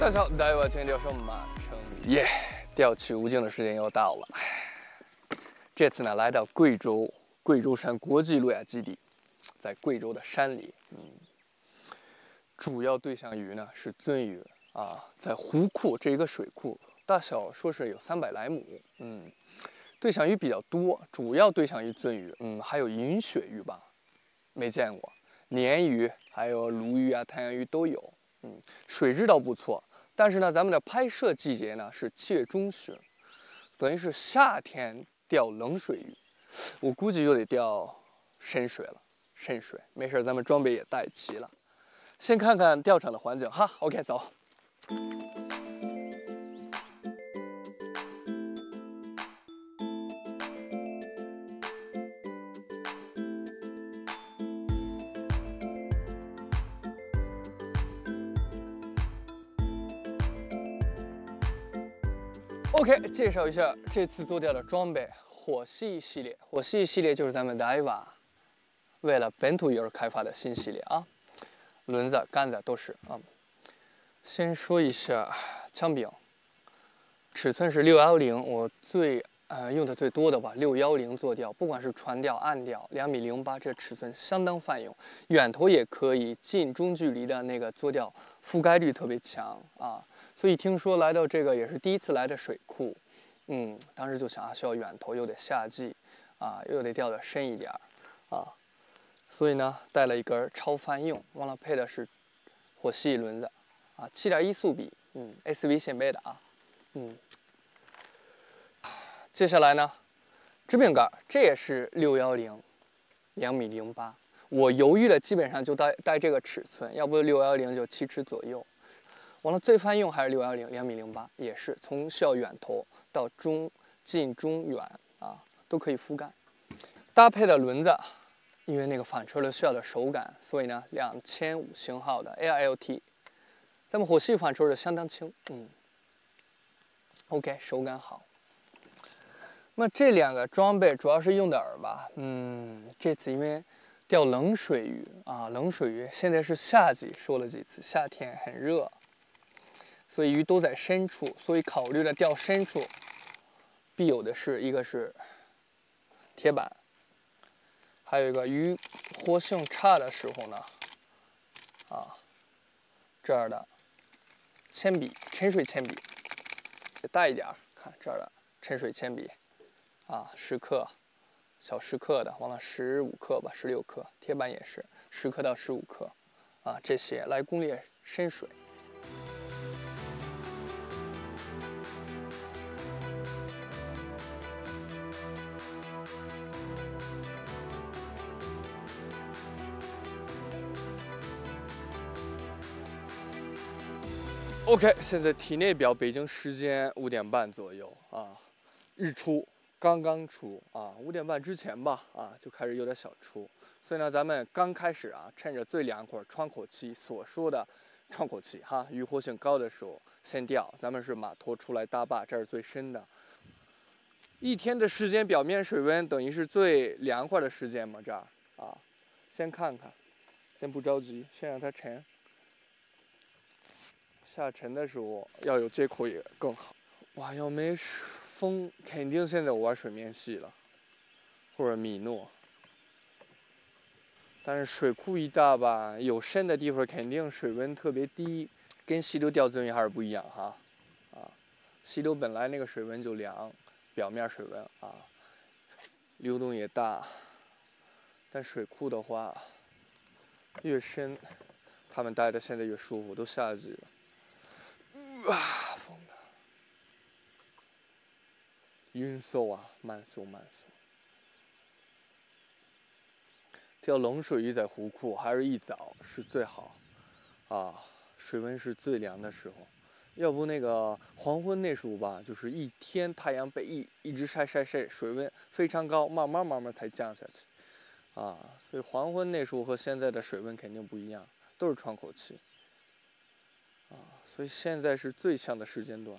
大家好，大家好，今天钓手马成耶，钓取无尽的时间又到了。这次呢，来到贵州贵州山国际路亚基地，在贵州的山里，嗯，主要对象鱼呢是鳟鱼。啊，在湖库这一个水库，大小说是有三百来亩，嗯，对象鱼比较多，主要对象于鳟鱼，嗯，还有银鳕鱼吧，没见过，鲶鱼还有鲈鱼啊、太阳鱼都有，嗯，水质倒不错。但是呢，咱们的拍摄季节呢是七月中旬，等于是夏天钓冷水鱼，我估计就得钓深水了。深水没事，咱们装备也带齐了。先看看钓场的环境哈。OK，走。OK，介绍一下这次做钓的装备——火系系列。火系系列就是咱们 Daiwa 为了本土鱼而开发的新系列啊，轮子、杆子都是啊。先说一下枪柄，尺寸是六幺零，我最呃用的最多的吧，六幺零做钓，不管是船钓、岸钓，两米零八，这尺寸相当泛用，远投也可以，近中距离的那个做钓覆盖率特别强啊。所以听说来到这个也是第一次来的水库，嗯，当时就想啊，需要远投，又得夏季，啊，又得钓得深一点儿，啊，所以呢，带了一根超翻用，忘了配的是火系轮子，啊，七点一速比，嗯，SV 线背的啊，嗯，接下来呢，支柄杆，这也是六幺零，两米零八，我犹豫了，基本上就带带这个尺寸，要不六幺零就七尺左右。完了，最翻用还是六幺零两米零八，也是从需要远投到中近中远啊，都可以覆盖。搭配的轮子，因为那个反车轮需要的手感，所以呢，两千五型号的 A L T。咱们火系反车流相当轻，嗯，OK，手感好。那这两个装备主要是用的饵吧，嗯，这次因为钓冷水鱼啊，冷水鱼现在是夏季，说了几次，夏天很热。所以鱼都在深处，所以考虑了钓深处必有的是一个是铁板，还有一个鱼活性差的时候呢，啊，这儿的铅笔沉水铅笔，大一点儿，看这儿的沉水铅笔，啊，十克，小十克的，完了十五克吧，十六克，铁板也是十克到十五克，啊，这些来攻略深水。OK，现在体内表北京时间五点半左右啊，日出刚刚出啊，五点半之前吧啊就开始有点小出，所以呢咱们刚开始啊，趁着最凉快窗口期所说的窗口期哈，鱼活性高的时候先钓，咱们是码头出来搭坝，这是最深的，一天的时间表面水温等于是最凉快的时间嘛这儿啊，先看看，先不着急，先让它沉。下沉的时候要有接口也更好。哇，要没风，肯定现在我玩水面系了，或者米诺。但是水库一大吧，有深的地方肯定水温特别低，跟溪流钓鳟鱼还是不一样哈。啊，溪流本来那个水温就凉，表面水温啊，流动也大。但水库的话，越深，他们待的现在越舒服，都夏季了。啊，风的，匀速啊，慢速慢速。钓冷水鱼在湖库还是一早是最好，啊，水温是最凉的时候。要不那个黄昏那时候吧，就是一天太阳被一一直晒晒晒，水温非常高，慢慢慢慢才降下去。啊，所以黄昏那时候和现在的水温肯定不一样，都是窗口期。所以现在是最强的时间段。